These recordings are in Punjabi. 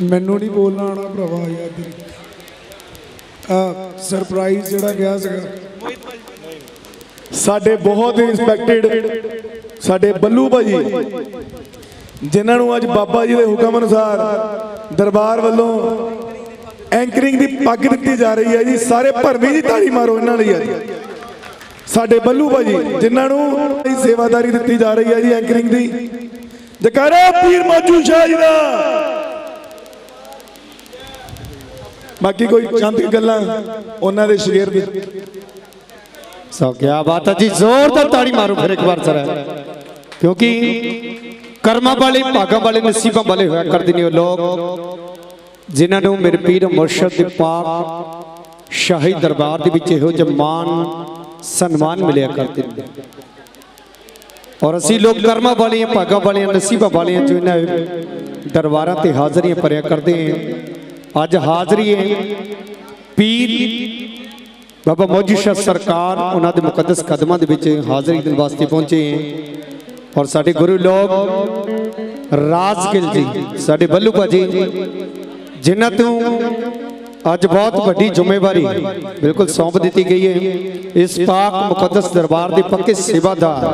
ਮੈਨੂੰ ਨਹੀਂ ਬੋਲਣਾ ਆਣਾ ਭਰਾਵਾ ਯਾਰ ਸਰਪ੍ਰਾਈਜ਼ ਜਿਹੜਾ ਗਿਆ ਸੀਗਾ। ਸਾਡੇ ਬਹੁਤ ਰਿਸਪੈਕਟਡ ਸਾਡੇ ਬੱਲੂ ਭਾਜੀ, ਜਿਨ੍ਹਾਂ ਨੂੰ ਅੱਜ ਬਾਬਾ ਜੀ ਦੇ ਹੁਕਮ ਅਨੁਸਾਰ ਦਰਬਾਰ ਵੱਲੋਂ ਐਂਕਰਿੰਗ ਦੀ ਪੱਗ ਦਿੱਤੀ ਜਾ ਰਹੀ ਹੈ ਜੀ। ਸਾਰੇ ਭਰਵੀਂ ਦੀ ਤਾੜੀ ਮਾਰੋ ਇਹਨਾਂ ਲਈ ਅੱਜ। ਸਾਡੇ ਬੱਲੂ ਭਾਜੀ, ਜਿਨ੍ਹਾਂ ਨੂੰ ਸੇਵਾਦਾਰੀ ਦਿੱਤੀ ਜਾ ਰਹੀ ਹੈ ਜੀ ਐਂਕਰਿੰਗ ਦੀ। ਜਕਾਰਾ ਪੀਰ ਮਾਜੂ ਸ਼ਾਹ ਜੀ ਦਾ। ਬਾਕੀ ਕੋਈ ਚੰਦ ਗੱਲਾਂ ਉਹਨਾਂ ਦੇ ਸ਼ਗਿਰਦ ਸੋ ਕੀ ਬਾਤ ਹੈ ਜੀ ਜ਼ੋਰਦਾਰ ਤਾੜੀ ਮਾਰੋ ਫਿਰ ਇੱਕ ਵਾਰ ਜ਼ਰਾ। ਕਿਉਂਕਿ ਕਰਮਾਂ ਵਾਲੇ, ਭਾਗਾਂ ਵਾਲੇ ਨਸੀਬਾਂ ਵਾਲੇ ਹੋਇਆ ਕਰਦੇ ਨੇ ਉਹ ਲੋਕ। ਜਿਨ੍ਹਾਂ ਨੂੰ ਮੇਰੇ ਪੀਰ ਮੁਰਸ਼ਦ ਦੇ ਪਾਕ ਸ਼ਾਹੀ ਦਰਬਾਰ ਦੇ ਵਿੱਚ ਇਹੋ ਜਿਹਾ ਮਾਨ ਸਨਮਾਨ ਮਿਲਿਆ ਕਰਦੇ ਨੇ। ਔਰ ਅਸੀਂ ਲੋਕ ਕਰਮਾਂ ਵਾਲੀਆਂ, ਭਾਗਾਂ ਵਾਲੀਆਂ, ਨਸੀਬਾਂ ਵਾਲੀਆਂ ਜੋ ਇਹਨਾਂ ਦਰਬਾਰਾਂ ਤੇ ਹਾਜ਼ਰੀਆਂ ਭਰਿਆ ਕਰਦੇ ਹਾਂ ਅੱਜ ਹਾਜ਼ਰੀ ਹੈ। ਪੀਰ ਬਾਬਾ ਮੌਜੂ ਸ਼ਾਹ ਸਰਕਾਰ ਉਹਨਾਂ ਦੇ ਮੁਕੱਦਸ ਕਦਮਾਂ ਦੇ ਵਿੱਚ ਹਾਜ਼ਰੀ ਦੇਣ ਵਾਸਤੇ ਪਹੁੰਚੇ ਹੈ। ਔਰ ਸਾਡੇ ਗੁਰੂ ਲੋਕ ਰਾਜਕਿਲ ਜੀ, ਸਾਡੇ ਬੱਲੂ ਭਾਜੀ, ਜਿਨ੍ਹਾਂ ਤੋਂ ਅੱਜ ਬਹੁਤ ਵੱਡੀ ਜ਼ਿੰਮੇਵਾਰੀ ਬਿਲਕੁਲ ਸੌਂਪ ਦਿੱਤੀ ਗਈ ਹੈ। ਇਸ ਪਾਕ ਮੁਕੱਦਸ ਦਰਬਾਰ ਦੇ ਪੱਕੇ ਸੇਵਾਦਾਰ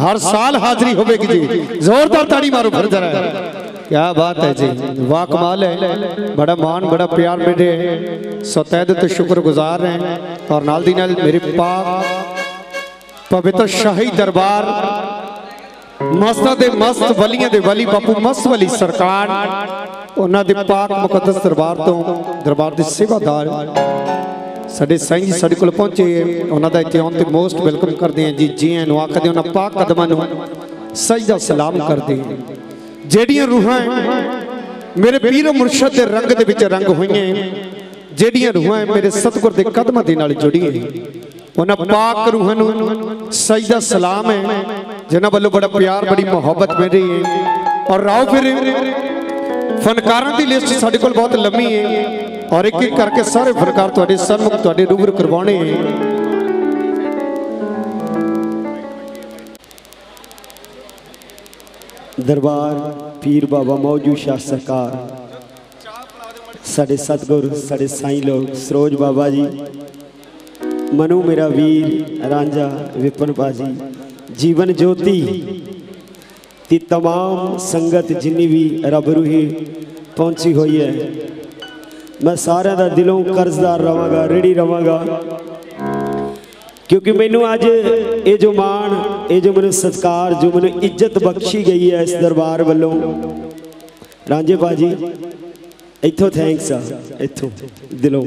ਹਰ ਸਾਲ ਹਾਜ਼ਰੀ ਹੋਵੇਗੀ ਜੀ। ਜ਼ੋਰਦਾਰ ਤਾੜੀ ਮਾਰੋ ਫਿਰ ਜਰਾ। ਕੀ ਬਾਤ ਹੈ ਜੀ ਵਾਹ ਕਮਾਲ ਹੈ ਬੜਾ ਮਾਣ ਬੜਾ ਪਿਆਰ ਮੇਰੇ ਸੋ ਤਹਿ ਦਿਲ ਤੋਂ ਸ਼ੁਕਰਗੁਜ਼ਾਰ ਹਾਂ ਔਰ ਨਾਲ ਦੀ ਨਾਲ ਮੇਰੇ ਪਾਕ ਪਵਿੱਤਰ ਸ਼ਾਹੀ ਦਰਬਾਰ ਮਸਤਾਂ ਦੇ ਮਸਤ ਵਲੀਆਂ ਦੇ ਵਲੀ ਬਾਪੂ ਮਸਤ ਵਲੀ ਸਰਕਾਰ ਉਹਨਾਂ ਦੇ ਪਾਕ ਮੁਕੱਦਸ ਦਰਬਾਰ ਤੋਂ ਦਰਬਾਰ ਦੇ ਸੇਵਾਦਾਰ ਸਾਡੇ ਸਾਈਂ ਜੀ ਸਾਡੇ ਕੋਲ ਪਹੁੰਚੇ ਹੈ। ਉਹਨਾਂ ਦਾ ਇੱਥੇ ਆਉਣ ਤੇ ਮੋਸਟ ਵੈਲਕਮ ਕਰਦੇ ਹਾਂ ਜੀ ਜੀ ਆਇਆਂ ਨੂੰ ਆਖਦੇ ਉਹਨਾਂ ਪਾਕ ਕਦਮਾਂ ਨੂੰ ਸਜਦਾ ਸਲਾਮ ਕਰਦੇ ਹਾਂ ਜਿਹੜੀਆਂ ਰੂਹਾਂ ਮੇਰੇ ਪੀਰ ਮੁਰਸ਼ਦ ਦੇ ਰੰਗ ਦੇ ਵਿੱਚ ਰੰਗ ਹੋਈਆਂ ਜਿਹੜੀਆਂ ਰੂਹਾਂ ਮੇਰੇ ਸਤਿਗੁਰ ਦੇ ਕਦਮਾਂ ਦੇ ਨਾਲ ਜੁੜੀਆਂ ਉਹਨਾਂ ਪਾਕ ਰੂਹਾਂ ਨੂੰ ਸਜਦਾ ਸਲਾਮ ਹੈ ਜਿਨ੍ਹਾਂ ਵੱਲੋਂ ਬੜਾ ਪਿਆਰ, ਬੜੀ ਮੁਹੱਬਤ ਮਿਲ ਰਹੀ ਹੈ ਔਰ ਰਾਓ ਫਿਰ, ਫਨਕਾਰਾਂ ਦੀ ਲਿਸਟ ਸਾਡੇ ਕੋਲ ਬਹੁਤ ਲੰਮੀ ਹੈ ਔਰ ਇੱਕ ਇੱਕ ਕਰਕੇ ਸਾਰੇ ਫਨਕਾਰ ਤੁਹਾਡੇ ਸਨਮੁਖ, ਤੁਹਾਡੇ ਰੂਬਰੂ ਕਰਵਾਉਣੇ ਹੈ ਦਰਬਾਰ ਪੀਰ ਬਾਬਾ ਮੌਜੂ ਸ਼ਾਹ ਸਰਕਾਰ ਸਾਡੇ ਸਤਗੁਰ ਸਾਡੇ ਸਾਈਂ ਲੋਕ ਸਰੋਜ ਬਾਬਾ ਜੀ ਮਨੂ ਮੇਰਾ ਵੀਰ ਰਾਂਝਾ ਵਿਪਨ ਬਾਜੀ ਜੀਵਨ ਜੋਤੀ ਤੇ तमाम ਸੰਗਤ ਜਿੰਨੀ ਵੀ ਰੱਬ ਰੂਹੀ ਪਹੁੰਚੀ ਹੋਈ ਹੈ ਮੈਂ ਸਾਰਿਆਂ ਦਾ ਦਿਲੋਂ ਕਰਜ਼ਦਾਰ ਰਵਾਂਗਾ ਰੇੜੀ ਰਵਾਂਗਾ ਕਿਉਂਕਿ ਮੈਨੂੰ ਅੱਜ ਇਹ ਜੋ ਮਾਣ, ਇਹ ਜੋ ਮੈਨੂੰ ਸਤਕਾਰ, ਜੋ ਮੈਨੂੰ ਇੱਜ਼ਤ ਬਖਸ਼ੀ ਗਈ ਹੈ ਇਸ ਦਰਬਾਰ ਵੱਲੋਂ। ਰਾਂਝੇ ਬਾਜੀ ਇੱਥੋਂ ਥੈਂਕਸ ਆ, ਇੱਥੋਂ, ਦਿਲੋਂ।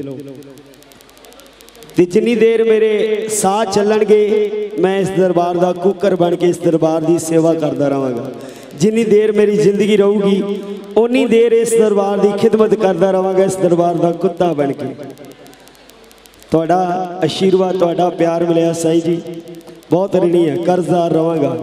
ਤੇ ਜਿੰਨੀ ਦੇਰ ਮੇਰੇ ਸਾਹ ਚੱਲਣਗੇ, ਮੈਂ ਇਸ ਦਰਬਾਰ ਦਾ ਕੁੱਕਰ ਬਣ ਕੇ ਇਸ ਦਰਬਾਰ ਦੀ ਸੇਵਾ ਕਰਦਾ ਰਹਾਂਗਾ। ਜਿੰਨੀ ਦੇਰ ਮੇਰੀ ਜ਼ਿੰਦਗੀ ਰਹੂਗੀ ਉਨੀ ਦੇਰ ਇਸ ਦਰਬਾਰ ਦੀ ਖਿਦਮਤ ਕਰਦਾ ਰਹਾਂਗਾ, ਇਸ ਦਰਬਾਰ ਦਾ ਕੁੱਤਾ ਬਣ ਕੇ। ਤੁਹਾਡਾ ਆਸ਼ੀਰਵਾਦ ਤੁਹਾਡਾ ਪਿਆਰ ਮਿਲਿਆ ਸਾਈ ਜੀ। ਬਹੁਤ ਰਣੀ ਹੈ ਕਰਜ਼ਦਾਰ ਰਵਾਂਗਾ।